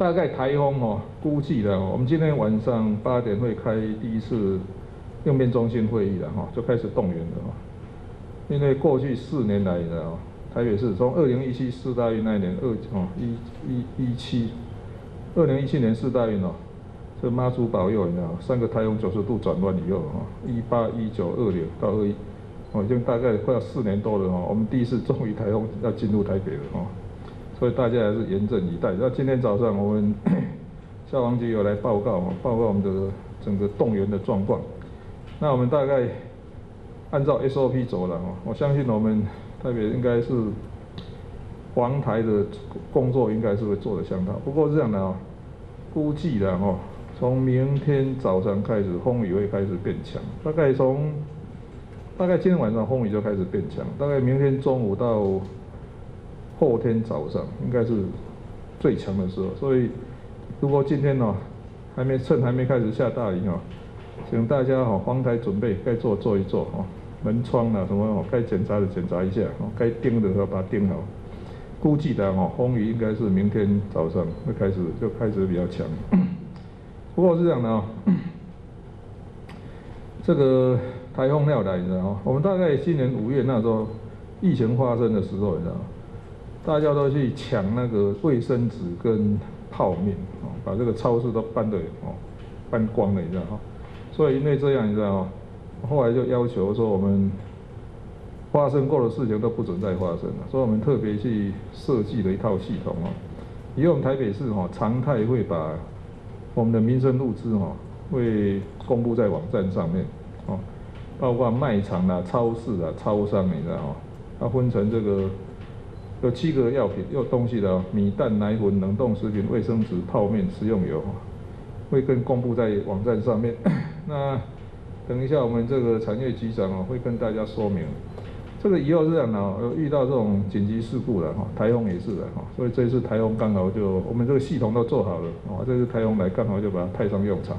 大概台风哦，估计的，我们今天晚上八点会开第一次应变中心会议了哈，就开始动员了哈。因为过去四年来的哦，台北市从二零一七四大运那一年二哦一一一七，二零一七年四大运哦，这妈祖保佑你知道，三个台风九十度转弯以后哈，一八一九二零到二一，哦已经大概快要四年多了哈，我们第一次终于台风要进入台北了哈，所以大家还是严阵以待。那今天早上我们 消防局有来报告报告我们的整个动员的状况，那我们大概。按照 SOP 走了哦，我相信我们特别应该是黄台的工作应该是会做得相当。不过这样的哦，估计的哦，从明天早上开始风雨会开始变强，大概从大概今天晚上风雨就开始变强，大概明天中午到后天早上应该是最强的时候。所以如果今天哦还没趁还没开始下大雨哦，请大家哦黄台准备该做做一做哦。门窗啊，什么哦，该检查的检查一下，哦，该钉的时候把它钉好。估计的哦，风雨应该是明天早上会开始就开始比较强。不过是这样的哦，这个台风要来，你知道吗？我们大概今年五月那时候疫情发生的时候，你知道吗？大家都去抢那个卫生纸跟泡面，哦，把这个超市都搬的哦搬光了，你知道吗？所以因为这样，你知道吗？后来就要求说，我们发生过的事情都不准再发生了，所以我们特别去设计了一套系统哦。以后我们台北市哈常态会把我们的民生物资哈会公布在网站上面哦，包括卖场啦、超市啊、超商，你知道吗？它分成这个有七个药品、有东西的米、蛋、奶粉、冷冻食品、卫生纸、泡面、食用油，会跟公布在网站上面。那等一下，我们这个产业局长哦会跟大家说明，这个以后这样呢，遇到这种紧急事故了哈，台风也是的哈，所以这次台风刚好就我们这个系统都做好了，哦，这次台风来刚好就把它派上用场。